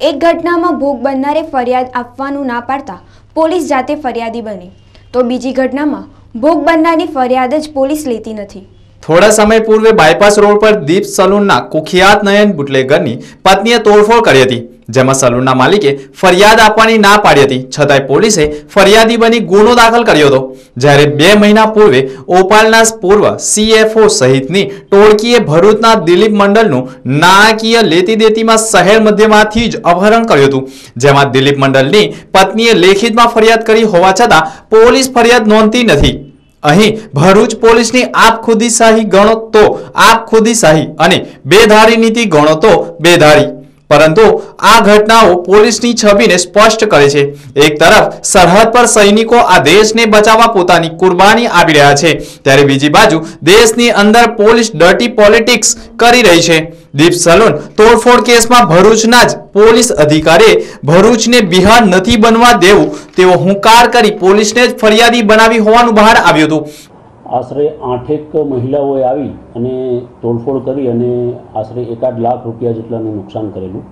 એક ઘટનામાં ભોગ બનનારે ફરિયાદ આપવાનું ના પાડતા પોલીસ જાતે ફરિયાદી બની. તો બીજી ઘટનામાં ભોગ બનનારની ફરિયાદ જ પોલીસ લેતી નથી. થોડા સમય પૂર્વે બાયપાસ રોડ પર દીપ સલૂનના કુખ્યાત નયન બુટલેગરની પત્નીએ તોડફોડ કરી હતી. જેમાં સલૂનના માલિકે ફરિયાદ આપવાની ના પાડી હતી. છતાંય પોલીસે ફરિયાદી બની ગુનો દાખલ કર્યો હતો. જ્યારે બે મહિના પૂર્વે ઓપાલના પૂર્વ સીએફઓ સહિતની ટોળકીએ ભરૂચના દિલીપ મંડળનું નાણાકીય લેતી દેતીમાં શહેર મધ્યમાંથી જ અપહરણ કર્યું હતું. જેમાં દિલીપ મંડળની પત્નીએ લેખિતમાં ફરિયાદ કરી હોવા છતાં પોલીસ ફરિયાદ નોંધતી નથી. અહીં ભરૂચ પોલીસની આપ ખુદીશાહી ગણો તો આપ ખુદીશાહી અને બેધારી નીતિ ગણો તો બેધારી. પરંતુ આ ઘટનાઓ પોલીસની છબીને સ્પષ્ટ કરે છે. એક તરફ, સરહદ પર સૈનિકો આ દેશને બચાવવા પોતાની કુરબાની આપી રહ્યા છે. ત્યારે બીજી બાજુ, દેશની અંદર પોલીસ ડર્ટી પોલિટિક્સ કરી રહી છે. દીપ સલૂન તોડફોડ કેસમાં ભરૂચના જ પોલીસ અધિકારીએ ભરૂચને બિહાર નથી બનવા દેવું તેવો હુંકાર કરી પોલીસને જ ફરિયાદી બનાવી હોવાનું બહાર આવ્યું હતું. આશરે આઠેક મહિલાઓએ આવી અને તોડફોડ કરી અને આશરે એકાદ લાખ રૂપિયા જેટલાનું નુકસાન કરેલું.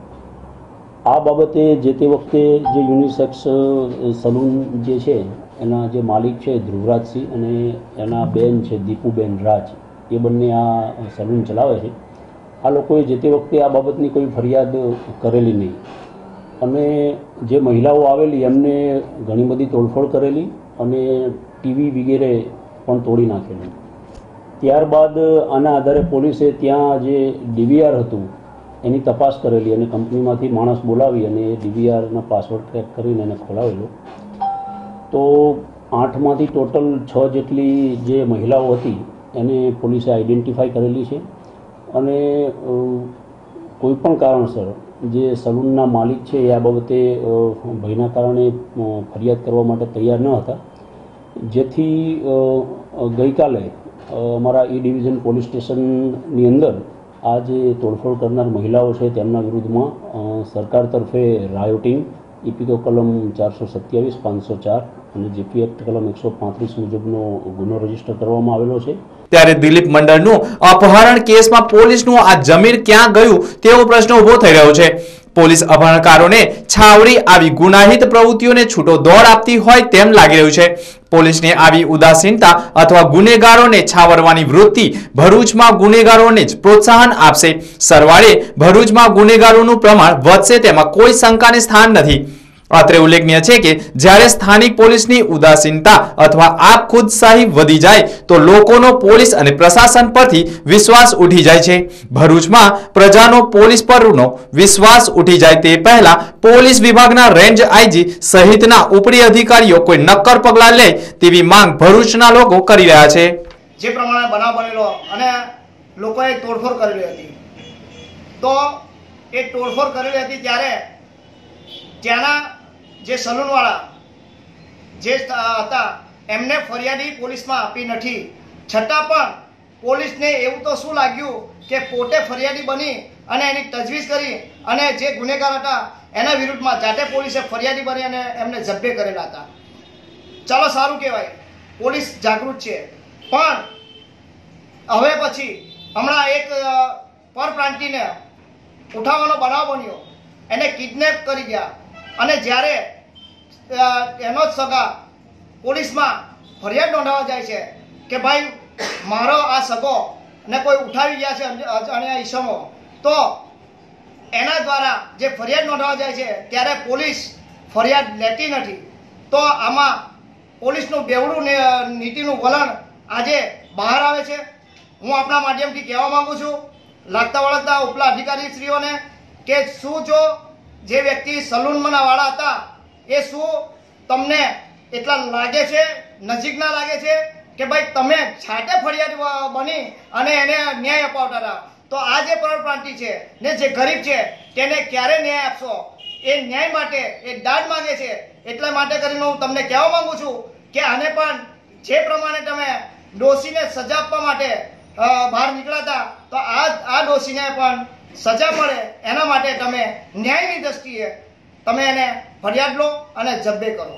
આ બાબતે જે તે વખતે જે યુનિસેક્સ સલૂન જે છે, એના જે માલિક છે, ધ્રુવરાજસિંહ અને એના બેન છે, દીપુબેન રાજ, એ બંને આ સલૂન ચલાવે છે. આ લોકોએ જે તે વખતે આ બાબતની કોઈ ફરિયાદ કરેલી નહીં. અને જે મહિલાઓ આવેલી એમને ઘણી બધી તોડફોડ કરેલી અને ટીવી વગેરે પણ તોડી નાખેલું. ત્યારબાદ આના આધારે પોલીસે ત્યાં જે ડીવીઆર હતું, એની તપાસ કરેલી અને કંપનીમાંથી માણસ બોલાવી અને એ ડીવીઆરના પાસવર્ડ ક્રેક કરીને એને ખોલાવેલો. તો આઠમાંથી ટોટલ છ જેટલી જે મહિલાઓ હતી, એને પોલીસે આઈડેન્ટિફાઈ કરેલી છે. અને કોઈપણ કોઈ પણ કારણસર જે સલૂનના માલિક છે એ આ બાબતે ભયના કારણે ફરિયાદ કરવા માટે તૈયાર ન હતા. જેથી ગઈકાલે અમારા ઈ ડિવિઝન પોલીસ સ્ટેશનની અંદર આ જે તોડફોડ કરનાર મહિલાઓ છે તેમના વિરુદ્ધમાં સરકાર તરફે રાયોટિંગ ઇપિકો કલમ ચારસો સત્યાવીસ, પાંચસો ચાર અને જીપી એક્ટ કલમ એકસો પાંત્રીસ મુજબનો ગુનો રજિસ્ટર કરવામાં આવેલો છે. ત્યારે દિલીપ મંડળનું અપહરણ કેસમાં પોલીસનું આ જમીર ક્યાં ગયું તેવો પ્રશ્ન ઊભો થઈ રહ્યો છે. પોલીસ અપહરણકારોને છાવરી આવી ગુનાહિત પ્રવૃત્તિઓને છૂટો દોડ આપતી હોય તેમ લાગી રહ્યું છે. પોલીસને આવી ઉદાસીનતા અથવા ગુનેગારોને છાવરવાની વૃત્તિ ભરૂચમાં ગુનેગારોને જ પ્રોત્સાહન આપશે. સરવાળે ભરૂચમાં ગુનેગારોનું પ્રમાણ વધશે તેમાં કોઈ શંકાને સ્થાન નથી. અત્રે ઉલ્લેખનીય છે કે જ્યારે સ્થાનિક પોલીસની ઉદાસીનતા અથવા આપ ખુદશાહી વધી જાય તો લોકોનો પોલીસ અને પ્રશાસન પરથી વિશ્વાસ ઉઠી જાય છે. ભરૂચમાં પ્રજાનો પોલીસ પરનો વિશ્વાસ ઉઠી જાય તે પહેલા પોલીસ વિભાગના રેન્જ આઈજી સહિતના ઉપરી અધિકારીઓ કોઈ નક્કર પગલાં લે તેવી માંગ ભરૂચના લોકો કરી રહ્યા છે. જે પ્રમાણે બનાવ બનેલો અને લોકોએ તોડફોડ કરેલી હતી. તો એ તોડફોડ કરેલી હતી ત્યારે ત્યાંના જે સલૂનવાળા, જે હતા, એમને ફરિયાદી પોલીસમાં આપી નથી. છતાં પણ પોલીસને એવું તો શું લાગ્યું કે પોતે ફરિયાદી બની અને એની તજવીજ કરી અને જે ગુનેગાર હતા, એના વિરુદ્ધમાં જાતે પોલીસે ફરિયાદી બની અને એમને જબ્બે કરેલા હતા. ચાલો સારું કહેવાય, પોલીસ જાગૃત છે. પણ હવે પછી હમણાં એક પરપ્રાંતિને ઉઠાવવાનો બનાવ બન્યો. એને કિડનેપ કરી ગયા. અને જ્યારે એનો જ સગા પોલીસમાં ફરિયાદ નોંધાવવા જાય છે કે ભાઈ, મારો આ સગો ને કોઈ ઉઠાવી ગયા છે અજ- અજાણ્યા ઈસમો. તો એના દ્વારા જે ફરિયાદ નોંધાવવા જાય છે ત્યારે પોલીસ ફરિયાદ લેતી નથી. તો આમાં પોલીસનું બેવડું નીતિનું વલણ આજે બહાર આવે છે. હું આપણા માધ્યમથી કહેવા માંગુ છું, લાગતા વળગતા ઉપલા અધિકારીશ્રીઓને કે શું જો જે વ્યક્તિ સલૂનમાં વાળા હતા એ શું તમને એટલા લાગે છે, નજીકના લાગે છે કે ભાઈ તમે છાટે ફરિયાદ બની અને એને ન્યાય અપાવતા હતા? તો આ જે પરપ્રાંતિ છે ને જે ગરીબ છે, તેને ક્યારે ન્યાય આપશો? એ ન્યાય માટે એ દાદ માંગે છે. એટલા માટે કરીને હું તમને કહેવા માંગુ છું કે આને પણ જે પ્રમાણે તમે દોષીને સજા આપવા માટે બહાર નીકળ્યા હતા તો આ આ દોષીને પણ સજા મળે. એના માટે તમે ન્યાયની દ્રષ્ટિએ તમે એને ફરિયાદ લો અને જબ્બે કરો.